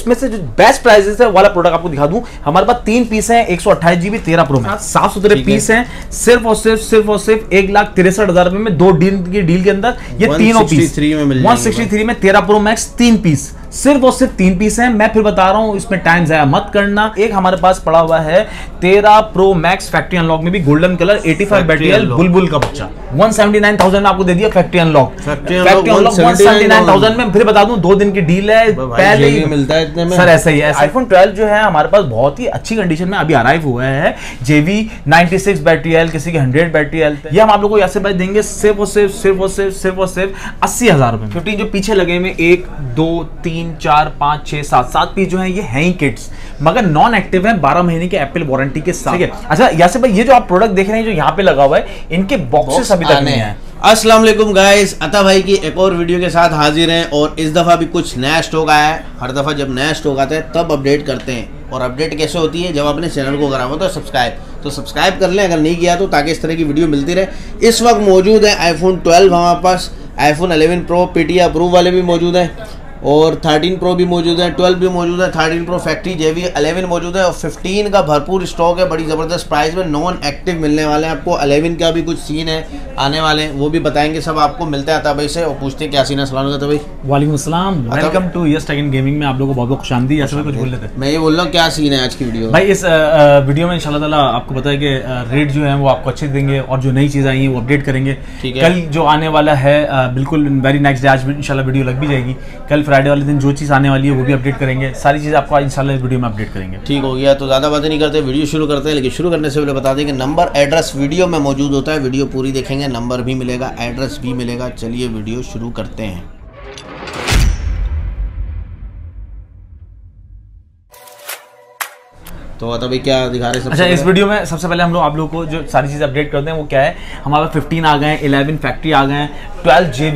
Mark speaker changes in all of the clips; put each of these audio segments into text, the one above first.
Speaker 1: उसमें से जो बेस्ट प्राइजेस है वाला प्रोडक्ट आपको दिखा दूँ। हमारे पास तीन पीस है एक सौ अट्ठाईस जीबी तेरह प्रो में साफ़ सुथरे
Speaker 2: पीस है।
Speaker 1: हैं सिर्फ़ और सिर्फ़ सिर्फ़ और सिर्फ़ एक लाख तिरसठ हज़ार रुपए में दो डील की डील के अंदर ये तीनों पीस
Speaker 2: 163 में मिल
Speaker 1: वन सिक्सटी थ्री में तेरह प्रो मैक्स तीन पीस सिर्फ़ और सिर्फ़ तीन पीस हैं। मैं फिर बता रहा हूँ इसमें टाइम जाया मत करना। एक हमारे पास पड़ा हुआ है तेरह प्रो मैक्स फैक्ट्री अनलॉक में भी golden colour eighty five battery बुलबुल का बच्चा। 179,000 में आपको दे दिया फैक्ट्री अनलॉक
Speaker 2: unlock
Speaker 1: 179,000 में फिर बता दूँ दो दिन की डील है पहले ही
Speaker 2: मिलता है इतने में?
Speaker 1: सर ऐसा ही है। आईफोन 12 जो है हमारे पास बहुत ही अच्छी कंडीशन में अभी अराइव हुआ है। जेवी 96 बैटरी एल किसी की 100 बैटरी एल ये हम आप लोगों को ऐसे भाई देंगे सिर्फ़ और सिर्फ़ सिर्फ़ और सिर्फ़ सिर्फ़ और सिर्फ़ अस्सी हज़ार रुपए फिफ्टीन जो पीछे लगे में एक दो तीन चार पाँच छह सात सात पीस जो है ये है ही किट्स। मगर नॉन एक्टिव है बारह महीने के एप्पल वारंटी के साथ। ठीक है। अच्छा यासे भाई ये जो आप प्रोडक्ट देख रहे हैं जो यहाँ पे लगा हुआ है इनके बॉक्सेस अभी तक नहीं
Speaker 2: है। अस्सलाम वालेकुम गाइस अता भाई की एक और वीडियो के साथ हाजिर हैं और इस दफ़ा भी कुछ नया स्टॉक आया है। हर दफ़ा जब नया स्टॉक आता है तब अपडेट करते हैं। और अपडेट कैसे होती है? जब अपने चैनल को करा हो तो सब्सक्राइब तो सब्सक्राइब कर लें अगर नहीं किया तो ताकि इस तरह की वीडियो मिलती रहे। इस वक्त मौजूद है आईफोन 12 हमारे पास आईफोन 11 प्रो पी अप्रूव वाले भी मौजूद हैं। और 13 प्रो भी मौजूद है 12 भी मौजूद है 13 प्रो फैक्ट्री जे जेवी 11 मौजूद है और 15 का भरपूर स्टॉक है बड़ी ज़बरदस्त प्राइस में नॉन एक्टिव मिलने वाले हैं। आपको 11 का भी कुछ सीन है आने वाले हैं वो भी बताएँगे सब आपको मिलते हैं भाई से और पूछते हैं क्या सीन है। सलाम था भाई।
Speaker 1: वालेकुम अस्सलाम welcome to Yes Tech Gaming में आप लोगों को बहुत बहुत खुश आमदी ऐसे कुछ बोल लेते हैं।
Speaker 2: मैं ये बोल रहा हूँ क्या सीन है आज की वीडियो
Speaker 1: भाई इस वीडियो में इंशाल्लाह ताला आपको पता है कि रेट जो है वो आपको अच्छे देंगे और जो नई चीज़ें आई है वो अपडेट करेंगे। कल जो आने वाला है बिल्कुल वेरी नेक्स्ट डे आज इंशाल्लाह वीडियो लग भी जाएगी। कल फ्राइडे वाले दिन जो चीज़ आने वाली है वो भी अपडेट करेंगे। सारी चीज़ आपको इंशाल्लाह इस वीडियो में अपडेट करेंगे।
Speaker 2: ठीक हो गया तो ज़्यादा बातें नहीं करते वीडियो शुरू करते हैं लेकिन शुरू करने से पहले बता दें कि नंबर एड्रेस वीडियो में मौजूद होता है। वीडियो पूरी देखेंगे नंबर भी मिलेगा एड्रेस भी मिलेगा। चलिए वीडियो शुरू करते हैं। तो भाई क्या दिखा रहे हैं
Speaker 1: अच्छा इस वीडियो में सबसे पहले हम लोग आप लोगों को जो सारी चीज़ अपडेट करते हैं वो क्या है? हमारे पास फिफ्टीन आ गए हैं इलेवन फैक्ट्री आ गए हैं ट्वेल्व जे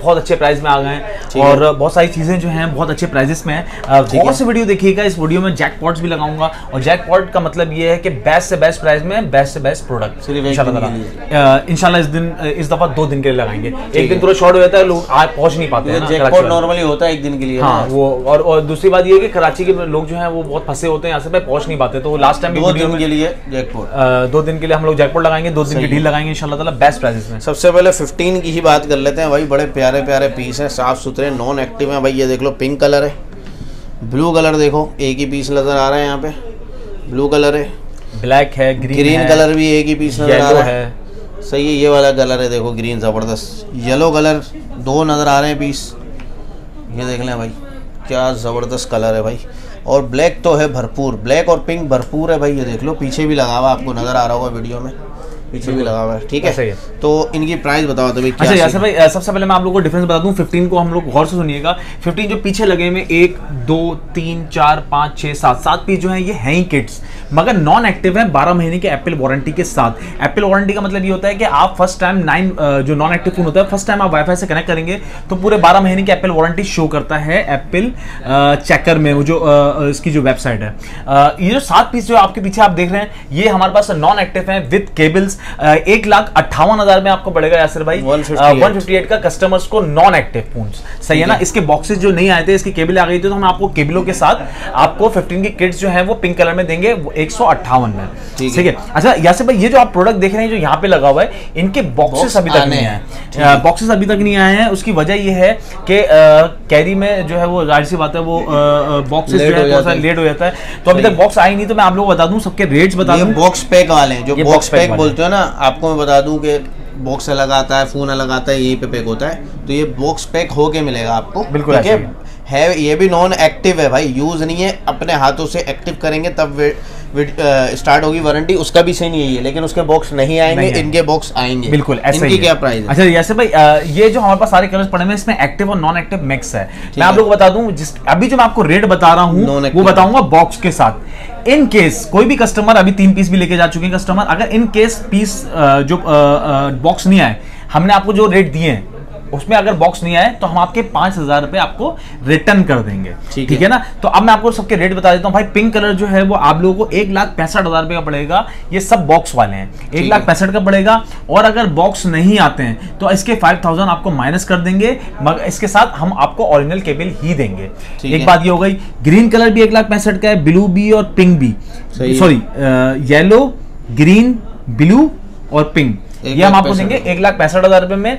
Speaker 1: बहुत अच्छे प्राइस में आ गए हैं। और बहुत सारी चीज़ें जो हैं बहुत अच्छे प्राइजेस में हैं। बहुत से वीडियो देखिएगा इस वीडियो में जैक भी लगाऊँगा। और जैक पॉट का मतलब ये है कि बेस्ट से बेस्ट प्राइस में बेस्ट से बेस्ट प्रोडक्ट
Speaker 2: दिन
Speaker 1: इस दिन इस दफ़ा दो दिन के लिए लगाएँगे। एक दिन थोड़ा शॉर्ट हो जाता है लोग आ पहुँच नहीं पाते हैं।
Speaker 2: नॉर्मली होता है एक दिन के लिए
Speaker 1: हाँ वो और, और दूसरी बात ये है कि कराची के लोग जो हैं वो बहुत फंसे होते हैं यहाँ से पहुँच नहीं पाते तो लास्ट टाइम
Speaker 2: दो दिन के लिए जैकपॉट
Speaker 1: दो दिन के लिए हम लोग जैकपॉट लगाएँगे दो दिन की डील लगाएँगे इंशाल्लाह बेस्ट प्राइसेस में।
Speaker 2: सबसे पहले 15 की ही बात कर लेते हैं भाई बड़े प्यारे प्यारे पीस हैं साफ़ सुथरे नॉन एक्टिव हैं। भाई ये देख लो पिंक कलर है। ब्लू कलर देखो एक ही पीस नज़र आ रहा है यहाँ पे। ब्लू कलर है।
Speaker 1: ब्लैक है ग्रीन
Speaker 2: ग्रीन
Speaker 1: है,
Speaker 2: कलर भी एक ही पीस नज़र आ रहा है।
Speaker 1: है।
Speaker 2: सही है ये वाला कलर है देखो ग्रीन ज़बरदस्त। येलो कलर दो नज़र आ रहे हैं पीस ये देख लें भाई क्या ज़बरदस्त कलर है भाई। और ब्लैक तो है भरपूर। ब्लैक और पिंक भरपूर है भाई ये देख लो पीछे भी लगा हुआ आपको नज़र आ रहा होगा वीडियो में। पीछे भी लगा हुआ है ठीक
Speaker 1: ही?
Speaker 2: है
Speaker 1: है।
Speaker 2: तो इनकी प्राइस बताओ तो भाई
Speaker 1: अच्छा यासर भाई सबसे पहले मैं आप लोगों को डिफरेंस बता दूँ 15 को हम लोग गौर से सुनिएगा। 15 जो पीछे लगे में एक दो तीन चार पाँच छः सात सात पीस जो है ये हैं ही किट्स मगर नॉन एक्टिव है 12 महीने के एप्पल वारंटी के साथ। एप्पल वारंटी का मतलब ये होता है कि आप फ़र्स्ट टाइम नाइन जो नॉन एक्टिव फ़ोन होता है फ़र्स्ट टाइम आप वाईफाई से कनेक्ट करेंगे तो पूरे 12 महीने की एप्पल वारंटी शो करता है एप्पल चेकर में वो जो इसकी जो वेबसाइट है। ये जो सात पीस जो आपके पीछे आप देख रहे हैं ये हमारे पास नॉन एक्टिव है विथ केबल्स एक लाख अट्ठावन हज़ार में आपको पड़ेगा यासर भाई।
Speaker 2: 158
Speaker 1: वन फिफ्टी का कस्टमर्स को नॉन एक्टिव फ़ोन सही है ना? इसके बॉक्सेस जो नहीं आए थे इसकी केबल आ गई थी तो हम आपको केबलों के साथ आपको 15 की किट्स जो है वो पिंक कलर में देंगे एक सौ अट्ठावन में।
Speaker 2: ठीक
Speaker 1: है। अच्छा यासर भाई ये जो आप प्रोडक्ट देख रहे हैं जो यहाँ पे लगा हुआ है इनके बॉक्सेस अभी तक नहीं आए। बॉक्सेस अभी तक नहीं आए हैं। उसकी वजह ये है कि कैरी में जो है वो ज़ाहिर सी बात है वो बॉक्सेस जो है थोड़ा सा लेट हो। जाता है। तो अभी तक बॉक्स आई नहीं तो मैं आप लोगों को बता दूँ सबके रेट्स बता
Speaker 2: ये
Speaker 1: दूँ।
Speaker 2: बॉक्स पैक वाले हैं जो बॉक्स पैक बोलते हो ना आपको मैं बता दूँ कि बॉक्स अलग आता है फ़ोन अलग आता है यहीं पे पैक होता है। तो ये बॉक्स पैक होके मिलेगा आपको।
Speaker 1: बिल्कुल
Speaker 2: ठीक है? है ये भी नॉन एक्टिव है भाई। यूज़ नहीं है अपने हाथों से एक्टिव करेंगे तब स्टार्ट होगी वारंटी उसका भी सही नहीं है लेकिन उसके बॉक्स नहीं आएँगे
Speaker 1: नहीं
Speaker 2: इनके बॉक्स आएँगे।
Speaker 1: बिल्कुल ऐसा
Speaker 2: इनकी क्या प्राइस है?
Speaker 1: अच्छा जैसे भाई अ, ये जो हमारे पास सारे कलर्स पड़े हैं इसमें एक्टिव और नॉन एक्टिव मिक्स है मैं आप। लोगों को बता दूँ जिस अभी जो मैं आपको रेट बता रहा हूँ वो बताऊँगा बॉक्स के साथ। इन केस कोई भी कस्टमर अभी तीन पीस भी लेके जा चुके हैं कस्टमर अगर इन केस पीस जो बॉक्स नहीं आए हमने आपको जो रेट दिए हैं उसमें अगर बॉक्स नहीं आए तो हम आपके पाँच हज़ार रुपए आपको रिटर्न कर देंगे।
Speaker 2: ठीक है।
Speaker 1: है ना? तो अब मैं आपको सबके रेट बता देता हूँ। भाई पिंक कलर जो है वो आप लोगों को एक लाख पैंसठ हज़ार रुपए का पड़ेगा। ये सब बॉक्स वाले हैं। एक लाख पैंसठ का पड़ेगा। और अगर बॉक्स नहीं आते हैं तो इसके फाइव थाउज़ेंड आपको माइनस कर देंगे। मगर इसके साथ हम आपको ओरिजिनल केबल ही देंगे। एक बात ये हो गई ग्रीन कलर भी एक लाख पैंसठ का है ब्लू भी और पिंक भी। सॉरी येलो ग्रीन ब्लू और पिंक ये हम आपको देंगे एक लाख पैंसठ हज़ार रुपए में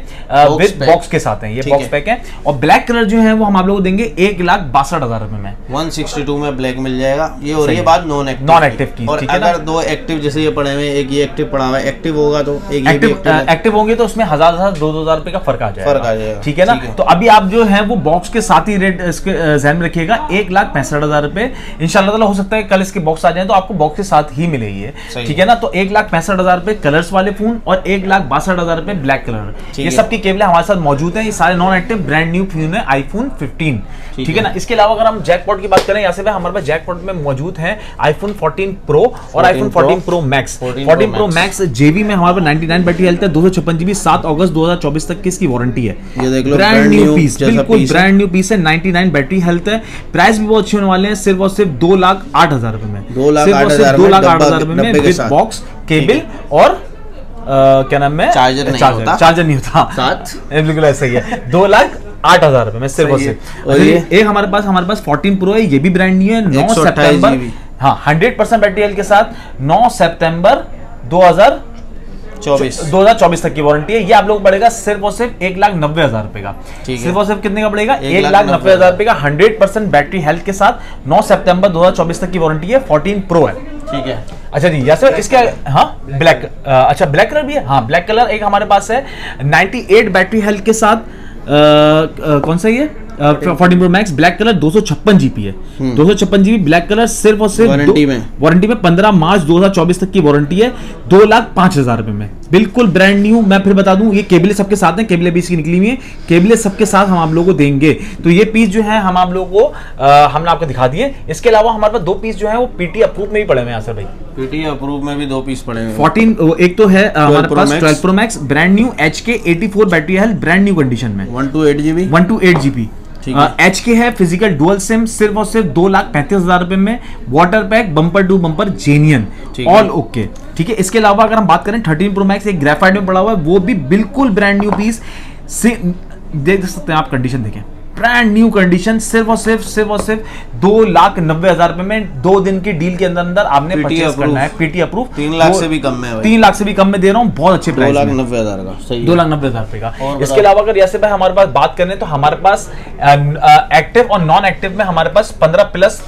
Speaker 1: विद बॉक्स के साथ हैं ये बॉक्स पैक है। और ब्लैक कलर जो है वो हम आप लोगों को देंगे एक लाख बासठ हज़ार रुपए में।
Speaker 2: 162 में ब्लैक मिल जाएगा। ये हो रही है। बात नॉन एक्टिव
Speaker 1: Non-active की,
Speaker 2: और
Speaker 1: ठीक है ना?
Speaker 2: अगर दो एक्टिव जैसे ये पड़े हुए एक ये एक्टिव पड़ा हुआ है एक्टिव होगा तो एक
Speaker 1: एक्टिव
Speaker 2: एक्टिव
Speaker 1: होंगे तो उसमें हज़ार हज़ार दो दो हज़ार रुपए का फ़र्क आ जाएगा।
Speaker 2: फ़र्क आ जाएगा।
Speaker 1: ठीक है ना? तो अभी आप जो है वो बॉक्स के साथ ही रेट इसके ध्यान में रखिएगा एक लाख पैंसठ हज़ार रुपए। इंशाल्लाह ताला हो सकता है कल इसके बॉक्स आ जाए तो आपको बॉक्स के साथ ही
Speaker 2: मिलेगी
Speaker 1: ठीक है। ना? तो एक लाख पैंसठ हज़ार रुपए कलर्स वाले फ़ोन और एक लाख बासठ हज़ार रुपए ब्लैक कलर ये
Speaker 2: है।
Speaker 1: सबकी केबलें हमारे साथ मौजूद हैं। ये सारे non active brand new phone है आईफोन 15
Speaker 2: ठीक
Speaker 1: है। ना? इसके अलावा अगर हम जैकपॉट की बात करें यहाँ से हमारे पास जैकपॉट में मौजूद है आईफोन 14 प्रो और
Speaker 2: 14
Speaker 1: iPhone
Speaker 2: Pro,
Speaker 1: 14 pro max
Speaker 2: 14
Speaker 1: 14 pro max GB में हमारे पास 99 बैटरी हेल्थ है दो सौ छप्पन जीबी सात अगस्त 2024 तक की इसकी वारंटी है।
Speaker 2: ये देख लो,
Speaker 1: ब्रांड न्यू पीस बिल्कुल ब्रांड न्यू पीस है 99 बैटरी हेल्थ है। प्राइस भी बहुत अच्छे होने वाले हैं सिर्फ़ और सिर्फ़ दो लाख आठ हज़ार रुपए में।
Speaker 2: दो लाख आठ हज़ार
Speaker 1: दो लाख आठ हज़ार रुपए में
Speaker 2: के।
Speaker 1: बॉक्स केबल और क्या नाम है?
Speaker 2: चार्जर नहीं होता।
Speaker 1: चार्जर नहीं होता।
Speaker 2: साथ।
Speaker 1: बिल्कुल ऐसा ही है। दो लाख आठ हज़ार रुपए में सिर्फ़ और सिर्फ़।
Speaker 2: और ये?
Speaker 1: एक हमारे पास हमारे पास 14 प्रो है ये भी ब्रांड न्यू है। 9
Speaker 2: 128
Speaker 1: सितंबर हाँ 100 परसेंट बैटरी हेल्थ के साथ 9 सितंबर 2000
Speaker 2: चौबीस
Speaker 1: 2024 तक की वारंटी है। ये आप लोग पड़ेगा सिर्फ़ और सिर्फ़ एक लाख नब्बे हज़ार रुपए का। सिर्फ़ और सिर्फ़ कितने का पड़ेगा?
Speaker 2: एक लाख नब्बे
Speaker 1: हज़ार। रुपए का। हंड्रेड परसेंट बैटरी हेल्थ के साथ 9 सितंबर 2024 तक की वारंटी है। 14 प्रो है।
Speaker 2: ठीक है।
Speaker 1: अच्छा जी या सर इसके हाँ? ब्लैक अच्छा ब्लैक कलर भी है? हाँ ब्लैक कलर एक हमारे पास है। 98 बैटरी हेल्थ के साथ आ, आ, कौन सा ये? Fourteen pro max black colour दो सौ छप्पन जीबी है। दो सौ छप्पन जीबी ब्लैक कलर सिर्फ़ और सिर्फ़
Speaker 2: वारंटी में।
Speaker 1: वारंटी में पंद्रह मार्च 2024 तक की वारंटी है। दो लाख पाँच हज़ार रुपए में। बिल्कुल ब्रांड न्यू मैं फिर बता दूँ ये केबले सबके साथ हैं केबले भी इसकी निकली हुई है। केबले सबके साथ हम आप लोगों को देंगे। तो ये पीस जो है हम आप लोगों को हमने आपको दिखा दिए। इसके अलावा हमारे पास दो पीस जो है वो पीटी अप्रूव में ही पड़े हुए हैं सर भाई।
Speaker 2: पीटी अप्रूव में भी दो पीस पड़े हुए हैं।
Speaker 1: 14 एक तो है हमारे पास 12 pro max brand new H K battery है ब्रांड न्यू कंडीशन में।
Speaker 2: One two eight GB
Speaker 1: one two eight GB. H K है। फ़िज़िकल डुअल सिम सिर्फ़ और सिर्फ़ दो लाख पैंतीस हज़ार रुपए में water pack bumper to bumper genuine all okay ठीक है इसके अलावा अगर हम बात करें थर्टीन प्रो मैक्स एक ग्रेफाइट में पड़ा हुआ है वो भी बिल्कुल ब्रांड न्यू पीस देख सकते हैं आप कंडीशन देखें। ब्रांड न्यू कंडीशन सिर्फ़ और सिर्फ़ सिर्फ़ और सिर्फ़ दो लाख नब्बे हज़ार रुपए में दो दिन की डील के अंदर अंदर आपने
Speaker 2: PT
Speaker 1: परचेज करना है। पीटी अप्रूव
Speaker 2: तीन लाख से भी कम में
Speaker 1: तीन लाख से भी कम में दे रहा हूँ बहुत अच्छे
Speaker 2: दो
Speaker 1: प्राइस
Speaker 2: लाख नब्बे हज़ार का सही
Speaker 1: दो लाख नब्बे हज़ार रुपए का। इसके अलावा अगर जैसे भाई हमारे पास बात करें तो हमारे पास एक्टिव और नॉन एक्टिव में हमारे पास पंद्रह प्लस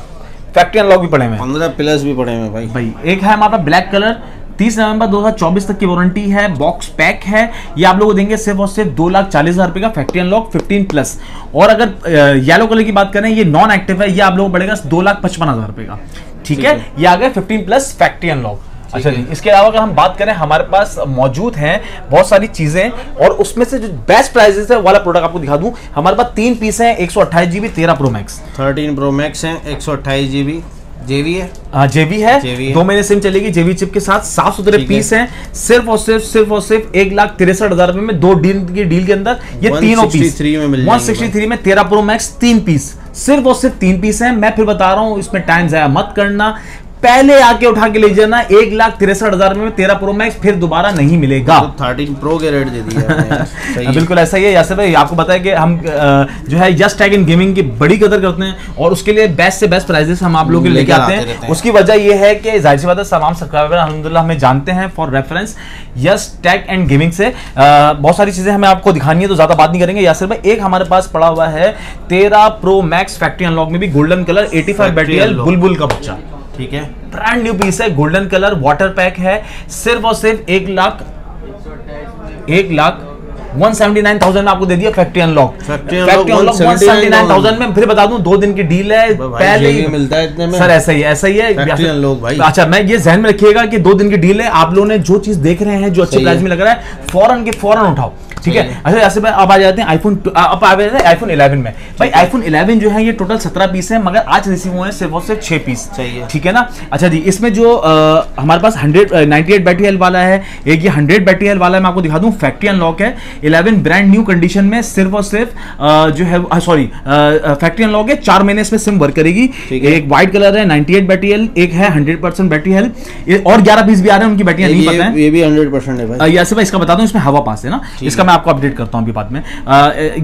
Speaker 1: फैक्ट्री अनलॉक भी पड़े हुए हैं।
Speaker 2: पंद्रह प्लस भी पड़े हुए भाई।
Speaker 1: भाई एक है हमारा ब्लैक कलर 30 नवंबर 2024 तक की वारंटी है बॉक्स पैक है। ये आप लोगों को देंगे सिर्फ़ और सिर्फ़ दो लाख चालीस हज़ार रुपए का फैक्ट्री अनलॉक 15 प्लस और अगर येलो कलर की बात करें ये नॉन एक्टिव है ये आप लोगों को पड़ेगा दो लाख पचपन हज़ार रुपए का। ठीक है। ये आ गया 15 प्लस फैक्ट्री अनलॉक अच्छा जी इसके अलावा अगर हम बात करें हमारे पास मौजूद हैं बहुत सारी चीज़ें और उसमें से जो बेस्ट प्राइजेस है वाला प्रोडक्ट आपको दिखा दूँ। हमारे पास तीन पीस हैं एक सौ अट्ठाईस जीबी तेरह pro max
Speaker 2: thirteen pro max है एक सौ अट्ठाईस जीबी जेवी है?
Speaker 1: हाँ। जेवी है। दो महीने सिम चलेगी जेवी चिप के साथ साफ़ सुथरे
Speaker 2: पीस है।
Speaker 1: हैं। सिर्फ़ और सिर्फ़ सिर्फ़ और सिर्फ़ एक लाख तिरसठ हज़ार रुपए में दो डील की डील के अंदर ये तीनों पीस।
Speaker 2: 163 में मिल जाएँगे।
Speaker 1: 163 में तेरह प्रो मैक्स तीन पीस। सिर्फ़ और सिर्फ़ तीन पीस हैं। मैं फिर बता रहा हूँ इसमें टाइम जाया मत करना। पहले आके उठा के ले जाना एक लाख तिरसठ हज़ार में तेरह प्रो मैक्स फिर दोबारा नहीं मिलेगा।
Speaker 2: तो थर्टीन प्रो के रेट दे दिया है।
Speaker 1: बिल्कुल ऐसा ही है यासर भाई आपको है कि हम जो है यस टैग इन गेमिंग की बड़ी कदर करते हैं और उसके लिए बेस्ट से बेस्ट प्राइजेस हम आप लोगों के लेके आते
Speaker 2: हैं।
Speaker 1: उसकी वजह ये है कि ज़ाहिर सी बात है तमाम सब्सक्राइबर अलहमदिल्ला हमें जानते हैं for reference yes tag and gaming से। बहुत सारी चीज़ें हमें आपको दिखानी है तो ज़्यादा बात नहीं करेंगे। यासर भाई एक हमारे पास पड़ा हुआ है तेरह प्रो मैक्स फैक्ट्री अनलॉक में भी गोल्डन कलर 85 फाइव बैटरी बुलबुल का बच्चा।
Speaker 2: ठीक है?
Speaker 1: ब्रांड न्यू पीस है गोल्डन कलर वाटर पैक है, सिर्फ़ और सिर्फ़ एक लाख एक लाख 179,000 में आपको दे दिया फैक्ट्री अनलॉक
Speaker 2: Factory unlock
Speaker 1: 179,000 में फिर बता दूँ दो दिन की डील है पहले ही
Speaker 2: मिलता है इतने में।
Speaker 1: सर ऐसा ही ऐसा ही है।
Speaker 2: Unlock भाई।
Speaker 1: अच्छा मैं ये जहन में रखिएगा कि दो दिन की डील है आप लोगों ने जो चीज़ देख रहे हैं जो अच्छे प्राइस। में लग रहा है फ़ौरन के फ़ौरन उठाओ ठीक है। अच्छा ऐसे अब आ जाते हैं आईफोन अब आ जाते हैं आईफोन 11 में। भाई आईफोन 11 जो है ये टोटल 17 पीस है मगर आज रिसीव हुए हैं सिर्फ़ और सिर्फ़ 6 पीस
Speaker 2: चाहिए
Speaker 1: ठीक है ना? अच्छा जी इसमें जो अ, हमारे पास 100 98 बैटरी हेल्थ वाला है एक ये 100 बैटरी हेल्थ वाला है मैं आपको दिखा दूँ फैक्ट्री अनलॉक है। 11 ब्रांड न्यू कंडीशन में सिर्फ़ और सिर्फ़ जो है सॉरी फैक्ट्री अनलॉक है चार महीने इसमें सिम वर्क करेगी। एक व्हाइट कलर है 98 बैटरी हेल्थ एक है 100% बैटरी हेल्थ और 11 पीस भी आ रहे हैं उनकी बैटरियाँ नहीं पता है।
Speaker 2: ये, भी हंड्रेड परसेंट है भाई।
Speaker 1: ये से भाई इसका बता दूँ इसमें हवा पास है ना। इसका मैं आपको अपडेट करता हूँ अभी बाद में।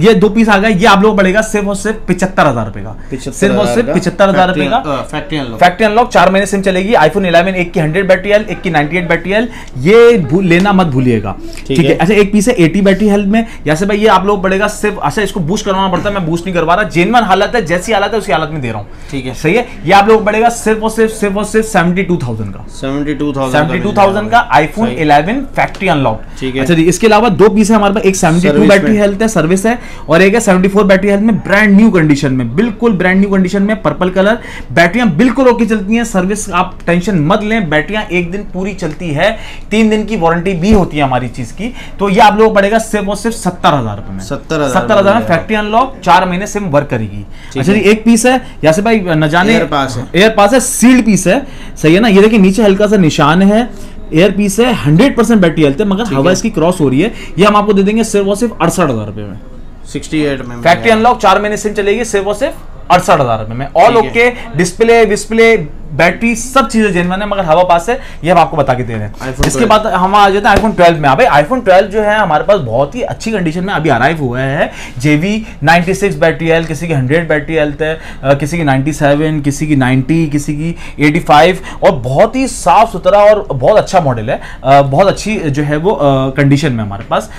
Speaker 1: ये दो पीस आ गए ये आप लोग पड़ेगा सिर्फ़ और सिर्फ़ पिछहत्तर हज़ार रुपए का। सिर्फ़ और सिर्फ़ पिछहत्तर हज़ार रुपए का।
Speaker 2: फैक्ट्री अनलॉक
Speaker 1: फैक्ट्री अनलॉक चार महीने सिम चलेगी। आईफोन 11 एक की 100 बैटरी हेल्थ एक की 98 बैटरी हेल्थ ये लेना मत भूलिएगा।
Speaker 2: ठीक
Speaker 1: है। अच्छा एक पीस है 80 बैटरी हेल्थ में। जैसे भाई ये आप लोग पड़ेगा सिर्फ़ अच्छा इसको बूस्ट करवाना पड़ता है मैं बूस्ट नहीं करवा रहा। जेनवन हालत है जैसी हालत है उसी हालत में दे रहा हूँ।
Speaker 2: ठीक है।
Speaker 1: सही है? ये आप लोग पड़ेगा सिर्फ़ और सिर्फ़ सिर्फ़ और सिर्फ़ सेवेंटी टू थाउज़ेंड का।
Speaker 2: Seventy two thousand
Speaker 1: seventy two thousand का आईफोन 11 फैक्ट्री अनलॉक
Speaker 2: ठीक है।
Speaker 1: अच्छा जी इसके अलावा दो पीस है हमारे पास एक 72
Speaker 2: Service
Speaker 1: बैटरी हेल्थ है सर्विस है और एक है 74 बैटरी हेल्थ में ब्रांड न्यू कंडीशन में बिल्कुल ब्रांड न्यू कंडीशन में पर्पल कलर बैटरियाँ बिल्कुल ओके चलती हैं सर्विस आप टेंशन मत लें बैटरियाँ एक दिन पूरी चलती है तीन दिन की वारंटी भी होती है हमारी चीज़ की। तो ये आप लोगों पड़ेगा सिर्फ़ और सिर्फ़ सत्तर हज़ार रुपए में।
Speaker 2: 70,000
Speaker 1: सत्तर हज़ार में फैक्ट्री अनलॉक चार महीने सिम वर्क करेगी। अच्छा जी एक पीस है या से भाई न जाने
Speaker 2: Air pass है।
Speaker 1: एयर पास है सील्ड पीस है। सही है ना? ये देखिए नीचे हल्का सा निशान है। एयर पीस है हंड्रेड परसेंट बैटरी हेल्थ है मगर हवा इसकी क्रॉस हो रही है। ये हम आपको दे देंगे सिर्फ़ और सिर्फ़ अड़सठ हज़ार रुपए में।
Speaker 2: सिक्सटी एट में
Speaker 1: फैक्ट्री अनलॉक चार महीने सिम चलेगी सिर्फ़ और सिर्फ़ अड़सठ हज़ार रुपए में। ऑल ओके डिस्प्ले विस्प्ले बैटरी सब चीज़ें जेनवन है मगर हवा पास है ये हम आपको बता के दे रहे हैं। इसके बाद हम आ जाते हैं आईफोन 12 में। अभी आईफोन 12 जो है हमारे पास बहुत ही अच्छी कंडीशन में अभी अराइव हुआ है। जेवी 96 बैटरी हेल्थ किसी की 100 बैटरी हेल्थ है किसी की 97 किसी की 90 किसी की 85 और बहुत ही साफ़ सुथरा और बहुत अच्छा मॉडल है। बहुत अच्छी जो है वो कंडीशन में हमारे पास।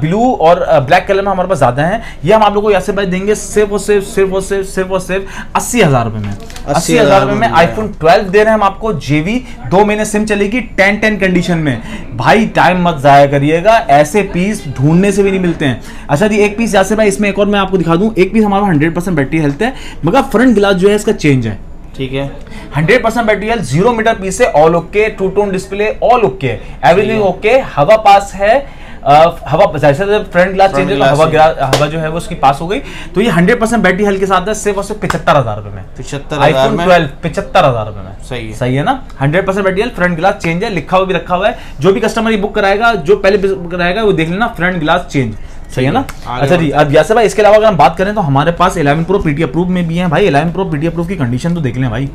Speaker 1: ब्लू और ब्लैक कलर में हमारे पास ज़्यादा है। ये हम आप लोग को यहाँ से भाई देंगे सिर्फ़ और सिर्फ़ सिर्फ़ और सिर्फ़ सिर्फ़ और सिर्फ़ अस्सी हज़ार रुपये में। अस्सी हज़ार रुपये में
Speaker 2: में।
Speaker 1: आईफोन 12 दे रहे हैं हम आपको जेवी दो महीने सिम चलेगी 10 10 कंडीशन में। भाई टाइम मत जाया करिएगा ऐसे पीस ढूँढने से भी नहीं मिलते हैं। अच्छा जी एक पीस जैसे भाई इसमें एक और मैं आपको दिखा दूँ। एक पीस हमारा हंड्रेड परसेंट बैटरी हेल्थ है मगर फ्रंट ग्लास जो है इसका चेंज है।
Speaker 2: ठीक है।
Speaker 1: Hundred percent battery zero metre piece है all okay two tone display all okay everything okay हवा पास है हवा जैसे फ्रंट ग्लास चेंज है तो हवा। हवा जो है वो उसकी पास हो गई। तो ये हंड्रेड परसेंट बैटरी हेल्थ के साथ है सिर्फ़ और सिर्फ़ पिछहत्तर हज़ार रुपए में।
Speaker 2: पिछहत्तर
Speaker 1: आईफोन
Speaker 2: में?
Speaker 1: 12 पिछहत्तर हज़ार रुपए में।
Speaker 2: सही है।
Speaker 1: सही है ना? 100% percent battery front glass change है लिखा हुआ भी रखा हुआ है। जो भी कस्टमर ये बुक कराएगा जो पहले बुक कराएगा वो देख लेना फ्रंट ग्लास चेंज सही है ना? अच्छा जी अब यासर भाई इसके अलावा अगर हम बात करें तो हमारे पास 11 प्रो पीटी अप्रूव में भी है। भाई 11 प्रो पीटी अप्रूव की कंडीशन तो देख लें भाई।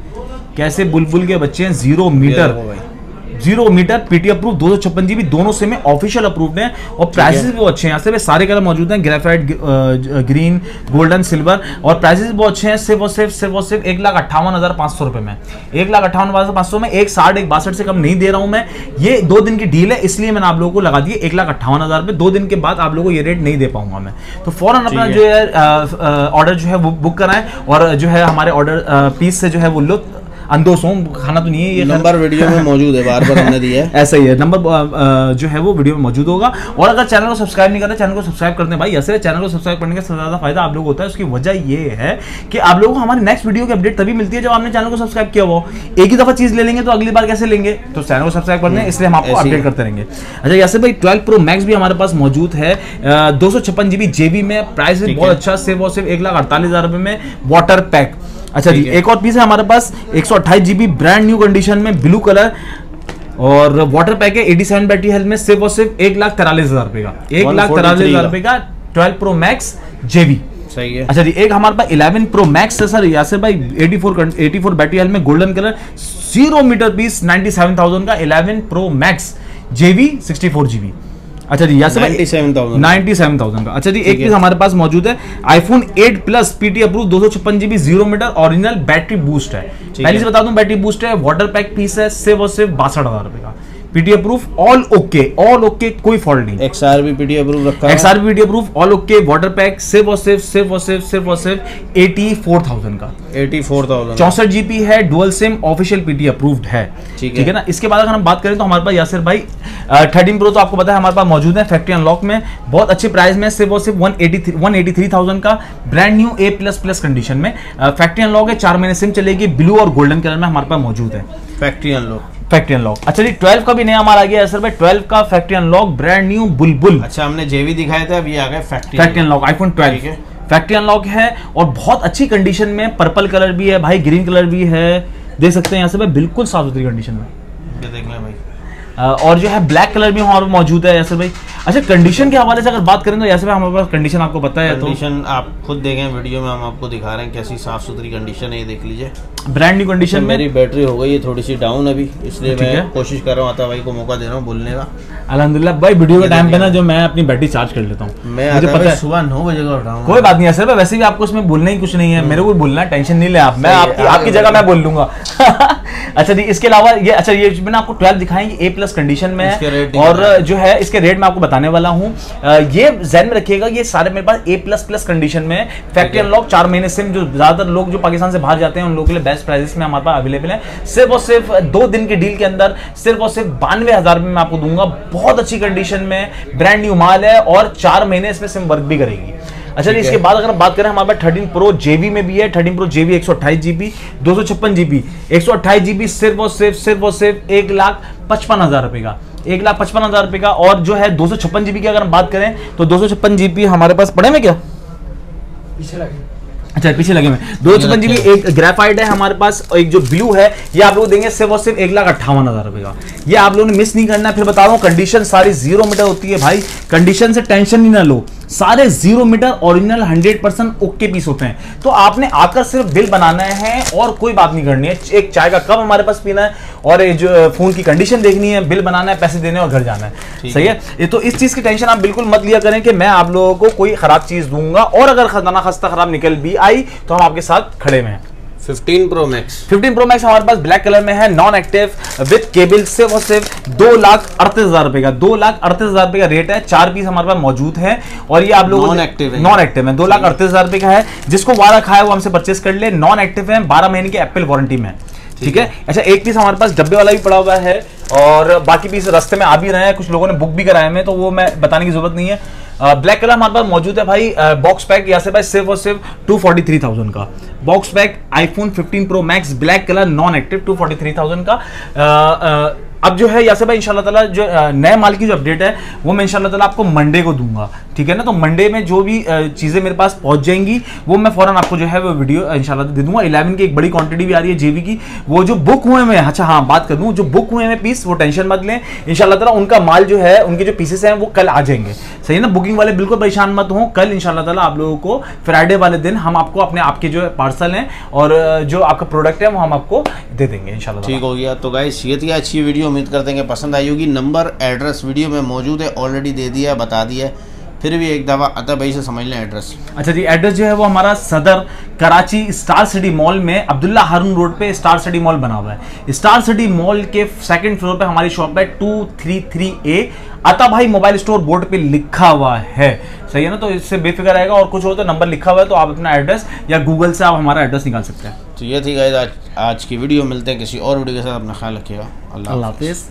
Speaker 1: कैसे बुलबुल के बच्चे हैं zero metre. Zero metre PT approve दो सौ छप्पन जीबी दोनों से में ऑफिशियल अप्रूव्ड हैं और प्राइसेस भी अच्छे हैं। यहाँ से भी सारे कलर मौजूद हैं ग्रेफाइट ग्रीन गोल्डन सिल्वर और प्राइसेस बहुत अच्छे हैं सिर्फ़ और सिर्फ़ सिर्फ़ और सिर्फ़ एक लाख अट्ठावन हज़ार पाँच सौ रुपए में। एक लाख अट्ठावन हज़ार पाँच सौ में एक साठ एक बासठ से कम नहीं दे रहा हूँ मैं। ये दो दिन की डील है इसलिए मैंने आप लोगों को लगा दिए एक लाख अट्ठावन हज़ार रुपए दो दिन के बाद आप लोगों को ये रेट नहीं दे पाऊँगा मैं। तो फ़ौरन अपना जो है ऑर्डर जो है वो बुक कराएँ और जो है हमारे ऑर्डर पीस से जो है वो लो। अंदोस हो खाना तो नहीं है ये
Speaker 2: नंबर वीडियो में मौजूद है बार बार हमने दिया है।
Speaker 1: ऐसा ही है। नंबर जो है वो वीडियो में मौजूद होगा। और अगर चैनल को सब्सक्राइब नहीं करते चैनल को सब्सक्राइब करते हैं भाई ऐसे चैनल को सब्सक्राइब करने का सबसे ज़्यादा फ़ायदा आप लोग होता है। उसकी वजह ये है कि आप लोगों को हमारे नेक्स्ट वीडियो की अपडेट तभी मिलती है जब आपने चैनल को सब्सक्राइब किया हो। एक ही दफ़ा चीज़ ले लेंगे तो अगली बार कैसे लेंगे? तो चैनल को सब्सक्राइब करने हैं, इसलिए हम आपको अपडेट करते रहेंगे। अच्छा जैसे भाई ट्वेल्व प्रो मैक्स भी हमारे पास मौजूद है। दो सौ छप्पन जीबी जेबी में। प्राइस बहुत अच्छा सिर्फ़ और सिर्फ़ एक लाख अड़तालीस हज़ार रुपए में वाटर पैक अच्छा जी एक और पीस है हमारे पास एक सौ अट्ठाईस जीबी ब्रांड न्यू कंडीशन में ब्लू कलर और वाटर पैक है 87 बैटरी हेल्थ में सिर्फ़ और सिर्फ़ एक लाख तिरालीस हज़ार रुपए का। एक लाख
Speaker 2: 143
Speaker 1: तिरालीस हज़ार। रुपए का 12 प्रो मैक्स जेबी
Speaker 2: सही है।
Speaker 1: अच्छा जी एक हमारे पास 11 प्रो मैक्स है सर यासिर भाई 84 कं- 84 बैटरी हेल्थ में golden colour zero metre piece 97000 का 11 प्रो मैक्स जेवी 64 जीबी अच्छा जी यासर भाई
Speaker 2: 97,000
Speaker 1: 97,000 का। अच्छा जी एक चीज़ हमारे पास मौजूद है आईफोन 8 प्लस पीटी अप्रूव दो सौ छप्पन GB zero metre original battery boost है। पहले से बता दूँ बैटरी बूस्ट है वाटर पैक पीस है सिर्फ़ और सिर्फ़ बासठ हज़ार रुपए का। PT approve all okay all okay कोई फॉल्ट नहीं।
Speaker 2: एक्सआर भी पीटी अप्रूव रखा है।
Speaker 1: XR video approve all okay water pack सिर्फ़ और सिर्फ़ सिर्फ़ और सिर्फ़ सिर्फ़ और सिर्फ़ एटी फोर थाउज़ेंड का
Speaker 2: 84000
Speaker 1: चौसठ जीबी है dual sim official PT approved है।
Speaker 2: ठीक है।
Speaker 1: ठीक है ना? इसके बाद अगर हम बात करें तो हमारे पास यासिर भाई थर्टीन प्रो तो आपको पता है हमारे पास मौजूद है फैक्ट्री अनलॉक में। बहुत अच्छे प्राइस में सिर्फ़ और सिर्फ़ one eighty one eighty three thousand का brand new A plus plus condition में। फैक्ट्री अनलॉक है चार महीने सिम चलेगी ब्लू और गोल्डन कलर में हमारे पास मौजूद है।
Speaker 2: Factory unlock
Speaker 1: factory unlock. अच्छा जी ट्वेल्व का भी नया माल आ गया है सर भाई। ट्वेल्व का फैक्ट्री अनलॉक ब्रांड न्यू बुलबुल।
Speaker 2: अच्छा हमने जेवी दिखाया था अब ये आ गए फैक्ट्री
Speaker 1: फैक्ट्री अनलॉक आईफोन
Speaker 2: ठीक
Speaker 1: 12
Speaker 2: है।
Speaker 1: फैक्ट्री अनलॉक है और बहुत अच्छी कंडीशन में पर्पल कलर भी है भाई ग्रीन कलर भी है। देख सकते हैं यहाँ से भाई बिल्कुल साफ़ सुथरी कंडीशन में।
Speaker 2: ये देख लें भाई।
Speaker 1: और जो है ब्लैक कलर भी वहाँ पर मौजूद है ऐसे भाई। अच्छा कंडीशन के हवाले से अगर बात करें तो में हमारे पास कंडीशन आपको पता है तो
Speaker 2: आप खुद देखें वीडियो में हम आपको दिखा रहे हैं कैसी साफ़ सुथरी कंडीशन है ये देख लीजिए।
Speaker 1: ब्रांड न्यू कंडीशन में।
Speaker 2: मेरी बैटरी हो गई है थोड़ी सी डाउन अभी इसलिए मैं कोशिश कर रहा हूँ आता भाई को मौका दे रहा हूँ बोलने का।
Speaker 1: अलहमदिल्ला भाई वीडियो के टाइम पे ना जो मैं अपनी बैटरी चार्ज कर लेता हूँ।
Speaker 2: मैं
Speaker 1: मुझे पता है।
Speaker 2: सुबह नौ बजे का उठाऊँगा
Speaker 1: कोई बात नहीं सर वैसे भी आपको उसमें बोलना ही कुछ नहीं है। मेरे को बोलना है टेंशन नहीं ले आप। मैं आपकी आपकी जगह मैं बोल लूँगा। अच्छा जी इसके अलावा ये अच्छा ये मैंने आपको 12 दिखाएँगे ए प्लस कंडीशन में और जो है इसके रेट में आपको बताने वाला हूँ। ये जैन में रखिएगा ये सारे मेरे पास ए प्लस प्लस कंडीशन में है। फैक्ट्री अनलॉक चार महीने सिम जो ज़्यादातर लोग जो पाकिस्तान से बाहर जाते हैं उन लोगों के लिए बेस्ट प्राइसेस में हमारे पास अवेलेबल है। सिर्फ़ और सिर्फ़ दो दिन के डील के अंदर सिर्फ़ और सिर्फ़ बानवे हज़ार में मैं आपको दूँगा। बहुत अच्छी कंडीशन में ब्रांड न्यू माल है और चार महीने इसमें सिम वर्क भी करेगी। अच्छा जी इसके बाद अगर हम बात करें हमारे पास थर्टीन प्रो जेबी में भी है थर्टीन प्रो जेबी एक सौ अट्ठाईस जीबी दो सौ छप्पन जीबी एक सौ अट्ठाईस जीबी सिर्फ़ और सिर्फ़ सिर्फ़ और सिर्फ़ एक लाख पचपन हज़ार रुपए का। एक लाख पचपन हज़ार रुपए का और जो है दो सौ छप्पन जीबी की अगर हम बात करें तो दो सौ छप्पन जीबी हमारे पास पड़े में क्या? अच्छा पीछे लगे हुए। दो सौ छप्पन जीबी एक ग्रेफाइट है हमारे पास और एक जो ब्लू है ये आप लोग देंगे सिर्फ़ और सिर्फ़ एक लाख अट्ठावन हज़ार रुपए का। ये आप लोगों ने मिस नहीं करना है। फिर बता रहा हूँ कंडीशन सारी ज़ीरो मीटर होती है भाई। कंडीशन से टेंशन ही ना लो। सारे zero metre original hundred percent okay piece होते हैं। तो आपने आकर सिर्फ़ बिल बनाना है और कोई बात नहीं करनी है। एक चाय का कप हमारे पास पीना है और जो फ़ोन की कंडीशन देखनी है बिल बनाना है पैसे देने और घर जाना है। सही है। ये तो इस चीज़ की टेंशन आप बिल्कुल मत लिया करें कि मैं आप लोगों को कोई खराब चीज़ दूँगा और अगर खजाना खस्ता खराब निकल भी आई तो हम आपके साथ खड़े में हैं।
Speaker 2: 15 प्रो मैक्स
Speaker 1: 15 प्रो मैक्स हमारे पास ब्लैक कलर में है नॉन एक्टिव विद केबल सिर्फ़ और सिर्फ़ दो लाख अड़तीस हज़ार रुपए का दो लाख अड़तीस हज़ार रुपए का रेट है चार पीस हमारे पास मौजूद है और ये आप लोग
Speaker 2: Non-active है।
Speaker 1: नॉन एक्टिव है दो लाख अड़तीस हज़ार रुपए का है जिसको वारा खाया वो हमसे परचेस कर ले नॉन एक्टिव है बारह महीने की एप्पल वारंटी में। ठीक है। अच्छा एक पीस हमारे पास डब्बे वाला भी पड़ा हुआ है और बाकी पीस रास्ते में आ भी रहे हैं कुछ लोगों ने बुक भी कराए हैं तो वो मैं बताने की ज़रूरत नहीं है। ब्लैक कलर हमारे पास मौजूद है भाई बॉक्स पैक यहाँ से भाई सिर्फ़ और सिर्फ़ टू फोर्टी थ्री थाउज़ेंड का। Box pack iPhone 15 pro max black colour non active two forty three thousand का अब जो है यासे भाई, इंशाल्लाह ताला जो नए माल की जो अपडेट है, वो मैं इंशाल्लाह ताला आपको मंडे को दूँगा, ठीक है ना? तो मंडे में जो भी चीज़ें मेरे पास पहुँच जाएँगी, वो मैं फ़ौरन आपको जो है वो वीडियो इंशाल्लाह दे दूँगा। 11 की एक बड़ी क्वांटिटी भी आ रही है जेबी की, वो जो बुक हुए हैं अच्छा हाँ बात कर दूँ, जो बुक हुए हैं पीस वो टेंशन मत लें। इंशाल्लाह ताला उनका माल जो है, उनके जो पीसेस हैं, वो कल आ जाएँगे। सही है ना? बुकिंग वाले बिल्कुल परेशान मत हो। कल इंशाल्लाह ताला आप लोगों को फ्राइडे वाले दिन हम आपको अपने आपके जो पार्सल हैं और जो आपका प्रोडक्ट है, वो हम आपको दे देंगे, इंशाल्लाह।
Speaker 2: ठीक हो गया। तो गाइस ये थी अच्छी वीडियो उम्मीद करते हैं कि पसंद आई होगी। नंबर, एड्रेस, वीडियो में मौजूद है। ऑलरेडी दे दिया, बता दिया। है फिर भी एक दफ़ा अतः भाई से समझ लें एड्रेस
Speaker 1: अच्छा जी एड्रेस जो है वो हमारा सदर कराची स्टार सिटी मॉल में अब्दुल्ला हारून रोड पे स्टार सिटी मॉल बना हुआ है। स्टार सिटी मॉल के सेकंड फ्लोर पे हमारी शॉप है टू थ्री थ्री ए अता भाई मोबाइल स्टोर बोर्ड पे लिखा हुआ है। सही है ना? तो इससे बेफिक्र रहेगा और कुछ हो तो नंबर लिखा हुआ है तो आप अपना एड्रेस या गूगल से आप हमारा एड्रेस निकाल सकते हैं।
Speaker 2: तो ये थी गाइस आज आज की वीडियो मिलते हैं किसी और वीडियो के साथ अपना ख्याल रखिएगा। अल्लाह।
Speaker 1: हाफिज़।